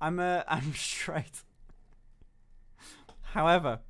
I'm uh, I'm straight. However,